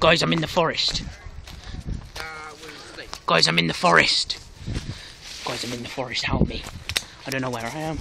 Guys, I'm in the forest. Guys, I'm in the forest. Guys, I'm in the forest. Help me. I don't know where I am.